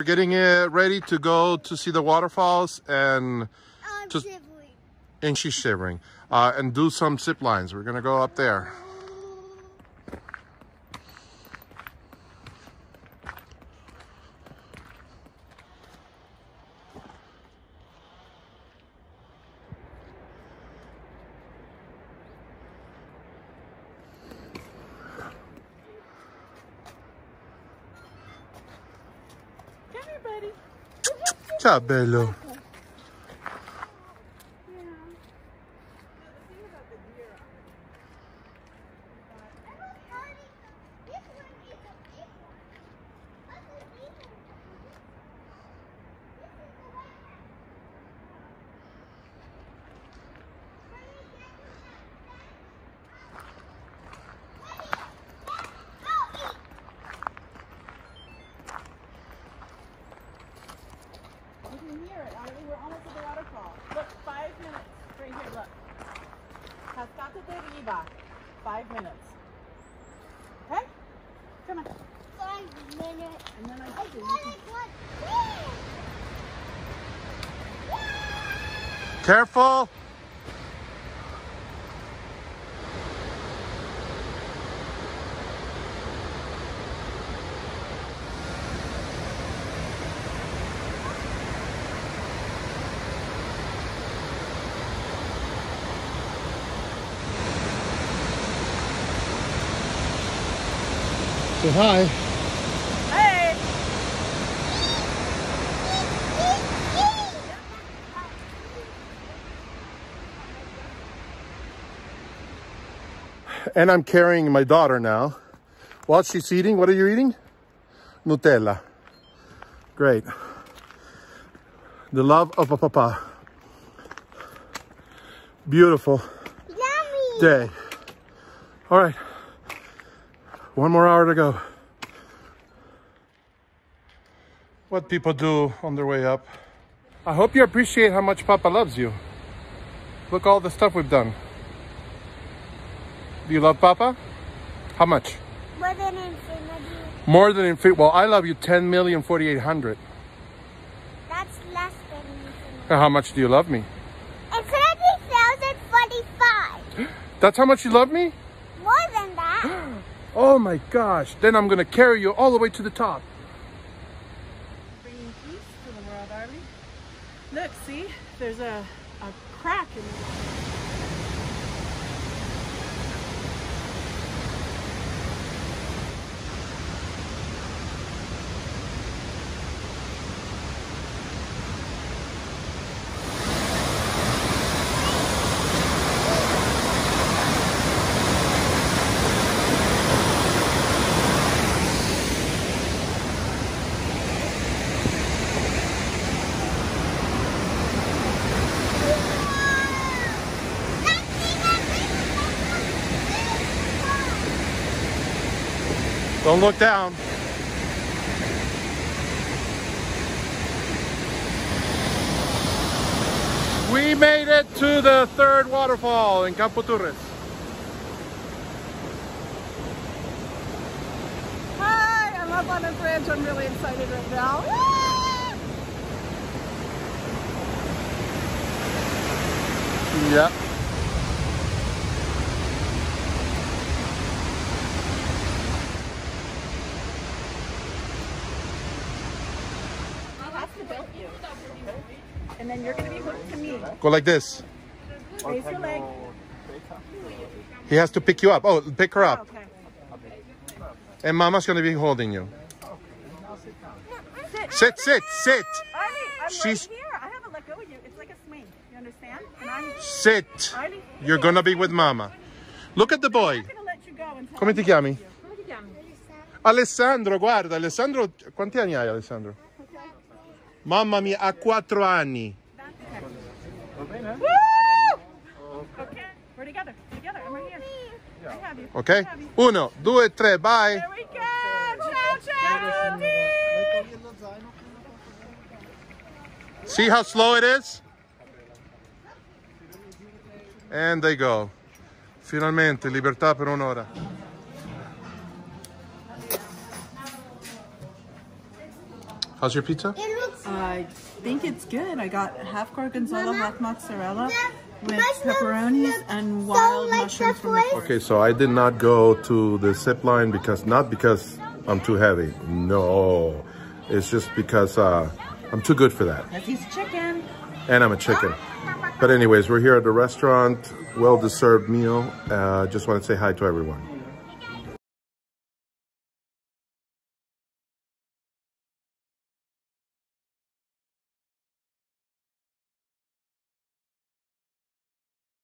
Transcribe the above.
We're getting it ready to go to see the waterfalls and shivering. and she's shivering uh, and do some zip lines. We're gonna go up there. Ciao bello. Cascata de Riva. Five minutes. Okay? Come on. Five minutes. And then I I told you, you got can it Careful. Say hi. Hey! And I'm carrying my daughter now. While she's eating, what are you eating? Nutella. Great. The love of a papa. Beautiful Yummy. day. All right. One more hour to go. What people do on their way up. I hope you appreciate how much Papa loves you. Look all the stuff we've done. Do you love Papa? How much? More than infinity. More than infinite. Well, I love you 10 million 4800. That's less than infinity. How much do you love me? Infinity thousand forty-five. That's how much you love me? Oh my gosh. Then I'm to carry you all the way to the top. Bringing peace to the world, are we? Look, see? There's a, a crack in the Don't look down. We made it to the third waterfall in Campo Tures. Hi, I'm up on a bridge. I'm really excited right now. Yep. I have to belt you. And then you're going to be hooked to me. Go like this. Raise your leg. He has to pick you up. Oh, pick her oh, up. Okay. And Mama's going to be holding you. Sit. Sit, sit, sit. Arlie, I'm She's- right here. I haven't let go of you. It's like a swing. You understand? And I'm Sit. Arlie. You're going to be with Mama. Look at the boy. I'm not going to let you go until Come ti chiami? Come ti chiami? Alessandro, guarda, Alessandro, quanti anni hai Alessandro? Mamma mia, ha quattro anni. Woo! Okay. We're together. Together. I'm right here. I have you. Ok? I have you. Uno, due, tre, bye. There we go. Ciao, ciao, tutti. See how slow it is? And they go. Finalmente, libertà per un'ora. How's your pizza? It looks I think it's good. I got half gorgonzola, Mama, half mozzarella with pepperonis look and wild like mushrooms from the forest. Okay, so I did not go to the zip line because not because I'm too heavy. No, it's just because uh, I'm too good for that, Because he's chicken. and I'm a chicken. But anyways, we're here at the restaurant. Well-deserved meal. Uh, just want to say hi to everyone.